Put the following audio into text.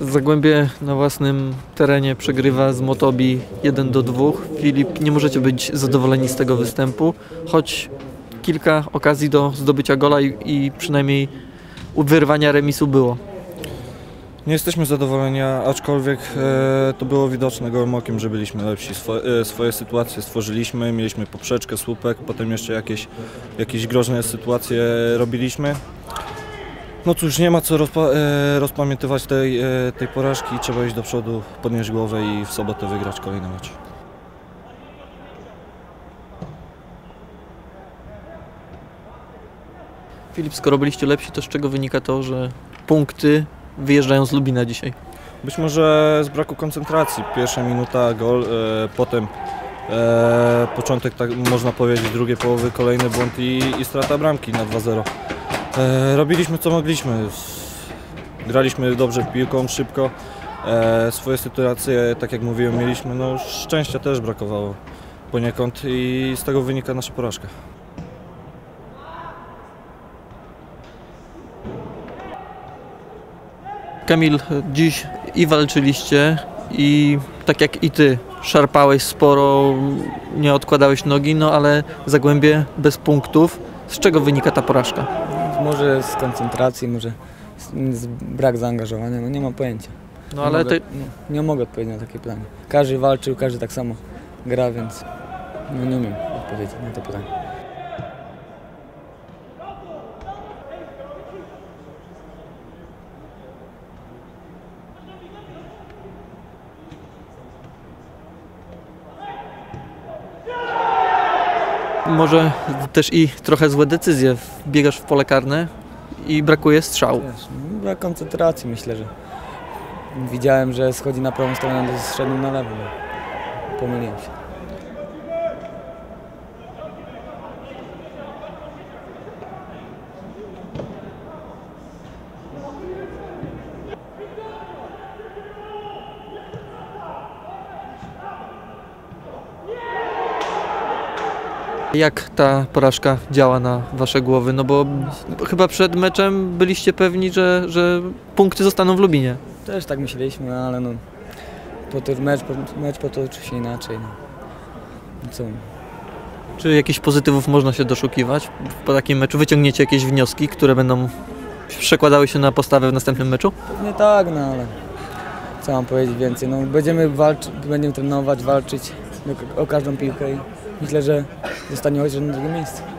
Zagłębie na własnym terenie przegrywa z Motobi 1 do 2. Filip, nie możecie być zadowoleni z tego występu, choć kilka okazji do zdobycia gola i, i przynajmniej wyrwania remisu było. Nie jesteśmy zadowoleni, aczkolwiek e, to było widoczne gołym okiem, że byliśmy lepsi. Swo, e, swoje sytuacje stworzyliśmy, mieliśmy poprzeczkę, słupek, potem jeszcze jakieś, jakieś groźne sytuacje robiliśmy. No cóż, nie ma co rozpa, e, rozpamiętywać tej, e, tej porażki, trzeba iść do przodu, podnieść głowę i w sobotę wygrać kolejny mecz. Filip, skoro byliście lepsi, to z czego wynika to, że punkty wyjeżdżają z Lubina dzisiaj? Być może z braku koncentracji. Pierwsza minuta, gol, e, potem e, początek, tak można powiedzieć, drugiej połowy, kolejny błąd i, i strata bramki na 2-0. E, robiliśmy co mogliśmy. Graliśmy dobrze piłką, szybko. E, swoje sytuacje, tak jak mówiłem, mieliśmy. No, szczęścia też brakowało poniekąd i z tego wynika nasza porażka. Kamil, dziś i walczyliście i tak jak i ty, szarpałeś sporo, nie odkładałeś nogi, no ale Zagłębie bez punktów. Z czego wynika ta porażka? Może z koncentracji, może z, z brak zaangażowania, no nie mam pojęcia. No nie ale mogę, te, no, nie mogę odpowiedzieć na takie pytanie. Każdy walczył, każdy tak samo gra, więc no nie umiem odpowiedzieć na to pytanie. Może też i trochę złe decyzje. Biegasz w pole karne i brakuje strzału. No, brak koncentracji myślę, że widziałem, że schodzi na prawą stronę, to zszedłem na lewą. Pomyliłem się. Jak ta porażka działa na wasze głowy? No bo chyba przed meczem byliście pewni, że, że punkty zostaną w Lubinie. Też tak myśleliśmy, no, ale no, potem mecz, mecz potoczył się inaczej. No. No Co? Czy jakichś pozytywów można się doszukiwać po takim meczu? Wyciągniecie jakieś wnioski, które będą przekładały się na postawę w następnym meczu? Nie tak, no ale co mam powiedzieć więcej. No, będziemy walczyć, będziemy trenować, walczyć o każdą piłkę i myślę, że zostanie chociaż na drugie miejsce.